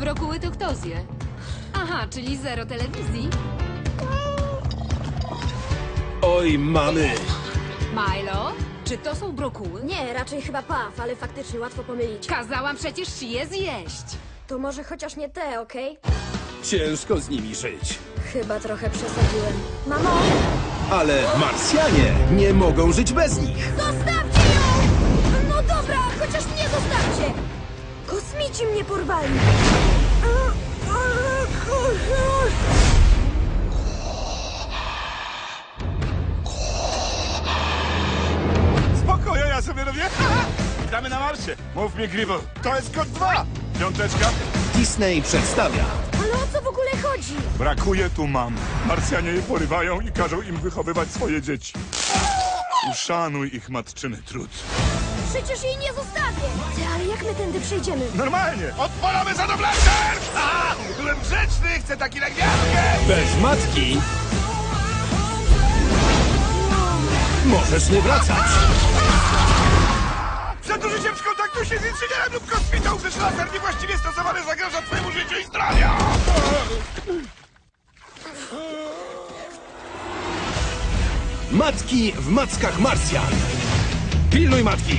brokuły to kto zje? Aha, czyli zero telewizji. Oj, mamy! Milo, czy to są brokuły? Nie, raczej chyba paw, ale faktycznie łatwo pomylić. Kazałam przecież ci je zjeść. To może chociaż nie te, okej? Ciężko z nimi żyć. Chyba trochę przesadziłem. Mamo! Ale Marsjanie nie mogą żyć bez nich. Zostawcie Kosmici mnie porwali! Spokojnie, ja sobie robię. Witamy na Marsie. Mów mi, Gribble. To jest kod 2. Piąteczka. Disney przedstawia Ale o co w ogóle chodzi? Brakuje tu mam. Marsjanie je porywają i każą im wychowywać swoje dzieci. Uszanuj ich matczyny trud. Przecież jej nie zostawię! Jak my tędy przejdziemy? Normalnie. Odpalamy za doblaster! A, byłem grzeczny, chcę taki na gwiazdkę. bez matki. Możesz nie wracać. Przed użyciem w kontaktu się z inżynierem lub kosmitą, gdyż laser niewłaściwie stosowany zagraża twojemu życiu i zdrowiu. Matki w mackach Marsjan. Pilnuj matki.